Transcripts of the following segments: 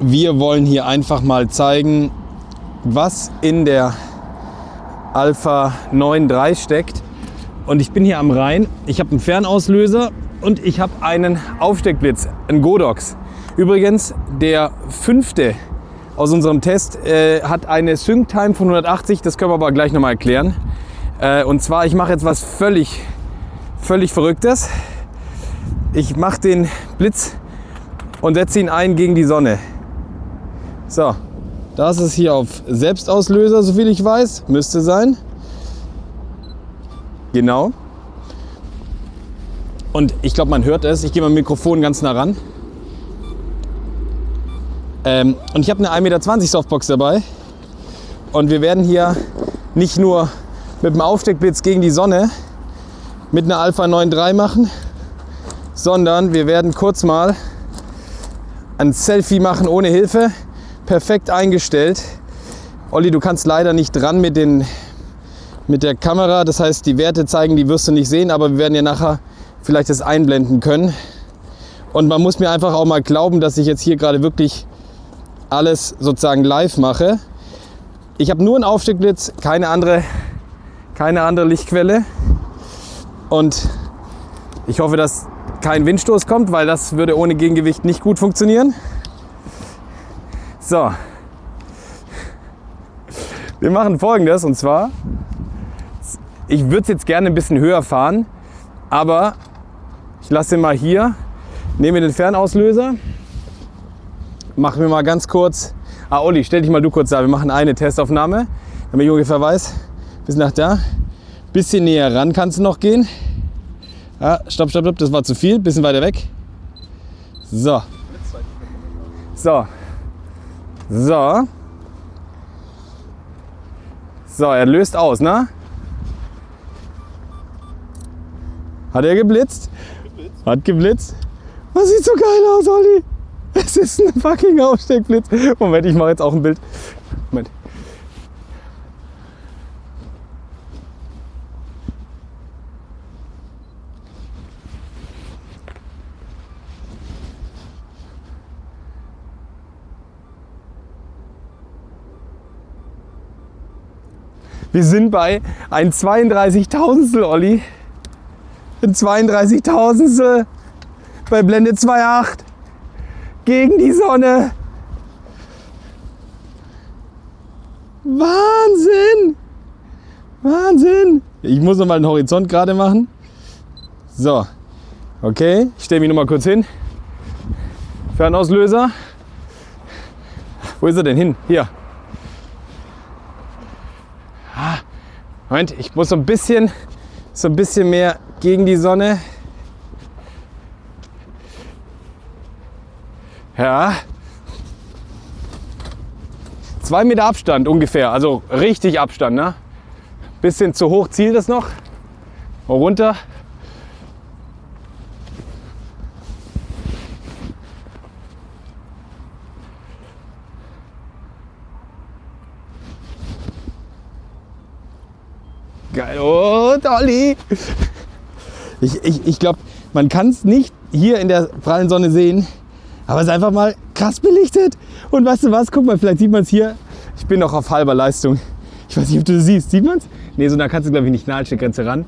wir wollen hier einfach mal zeigen, was in der Alpha 9.3 steckt. Und ich bin hier am Rhein. Ich habe einen Fernauslöser und ich habe einen Aufsteckblitz, einen Godox. Übrigens, der fünfte aus unserem Test äh, hat eine Sync-Time von 180. Das können wir aber gleich nochmal erklären. Äh, und zwar, ich mache jetzt was völlig, völlig Verrücktes. Ich mache den Blitz und setze ihn ein gegen die Sonne. So, das ist hier auf Selbstauslöser, soviel ich weiß. Müsste sein. Genau. Und ich glaube, man hört es. Ich gehe mal Mikrofon ganz nah ran. Ähm, und ich habe eine 1,20 Meter Softbox dabei. Und wir werden hier nicht nur mit dem Aufsteckblitz gegen die Sonne mit einer Alpha 9.3 machen, sondern wir werden kurz mal ein Selfie machen ohne Hilfe. Perfekt eingestellt. Olli, du kannst leider nicht dran mit, den, mit der Kamera. Das heißt, die Werte zeigen, die wirst du nicht sehen, aber wir werden ja nachher vielleicht das einblenden können. Und man muss mir einfach auch mal glauben, dass ich jetzt hier gerade wirklich alles sozusagen live mache. Ich habe nur einen Aufsteckblitz, keine andere, keine andere Lichtquelle. Und ich hoffe, dass kein Windstoß kommt, weil das würde ohne Gegengewicht nicht gut funktionieren. So. Wir machen folgendes und zwar, ich würde es jetzt gerne ein bisschen höher fahren, aber ich lasse den mal hier, nehme den Fernauslöser, mache mir mal ganz kurz, ah Olli, stell dich mal du kurz da, wir machen eine Testaufnahme, damit ich ungefähr weiß, bis nach da. Bisschen näher ran kannst du noch gehen. Ah, stopp, stopp, stopp, das war zu viel, bisschen weiter weg. So. So. So. So, er löst aus, ne? Hat er geblitzt? Hat geblitzt. Was sieht so geil aus, Olli? Es ist ein fucking Aufsteckblitz. Moment, ich mache jetzt auch ein Bild. Moment. Wir sind bei ein 32.000stel, Olli. Ein 32.000stel bei Blende 2.8 gegen die Sonne. Wahnsinn! Wahnsinn! Ich muss noch mal den Horizont gerade machen. So, okay, ich stelle mich noch mal kurz hin. Fernauslöser. Wo ist er denn hin? Hier. Moment, ich muss so ein bisschen, so ein bisschen mehr gegen die Sonne. Ja. Zwei Meter Abstand ungefähr, also richtig Abstand. Ne? Bisschen zu hoch zielt es noch. Runter. Geil. Oh, Dolly. Ich, ich, ich glaube, man kann es nicht hier in der prallen Sonne sehen, aber es ist einfach mal krass belichtet. Und weißt du was? Guck mal, vielleicht sieht man es hier. Ich bin noch auf halber Leistung. Ich weiß nicht, ob du das siehst. Sieht man es? Nee, so da kannst du, glaube ich, nicht nah an Grenze ran.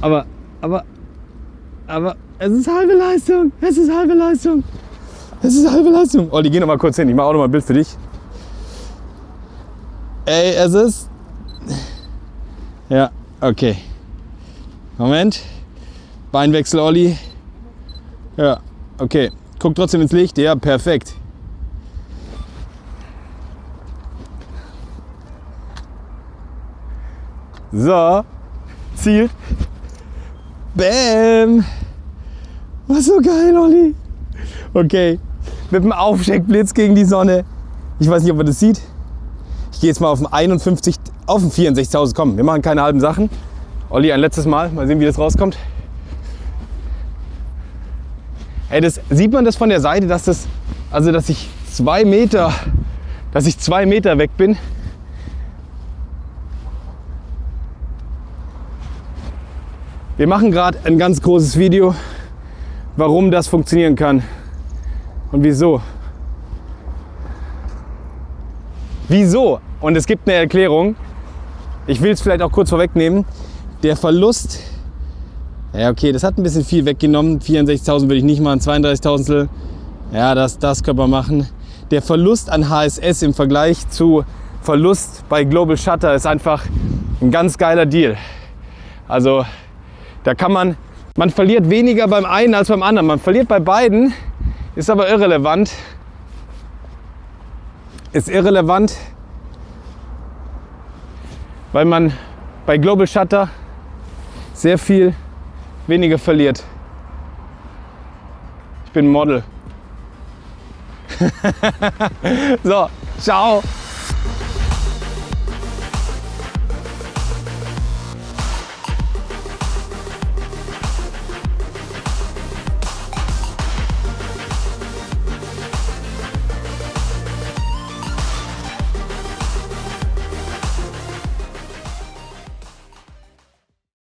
Aber, aber, aber es ist halbe Leistung. Es ist halbe Leistung. Es ist halbe Leistung. Die gehen noch mal kurz hin. Ich mache auch noch mal ein Bild für dich. Ey, es ist. Ja, okay. Moment. Beinwechsel, Olli. Ja, okay. Guck trotzdem ins Licht. Ja, perfekt. So, zielt. Bäm. Was so geil, Olli. Okay, mit dem Aufsteckblitz gegen die Sonne. Ich weiß nicht, ob man das sieht. Ich gehe jetzt mal auf den 51, auf den 64.000. Komm, wir machen keine halben Sachen. Olli, ein letztes Mal. Mal sehen, wie das rauskommt. Ey, das, sieht man das von der Seite, dass das, also dass ich zwei Meter, dass ich zwei Meter weg bin? Wir machen gerade ein ganz großes Video, warum das funktionieren kann und wieso. Wieso? Und es gibt eine Erklärung. Ich will es vielleicht auch kurz vorwegnehmen. Der Verlust, ja okay, das hat ein bisschen viel weggenommen. 64.000 würde ich nicht machen, 32.000. Ja, das, das können wir machen. Der Verlust an HSS im Vergleich zu Verlust bei Global Shutter ist einfach ein ganz geiler Deal. Also da kann man, man verliert weniger beim einen als beim anderen. Man verliert bei beiden, ist aber irrelevant. Ist irrelevant, weil man bei Global Shutter sehr viel weniger verliert. Ich bin Model. so, ciao.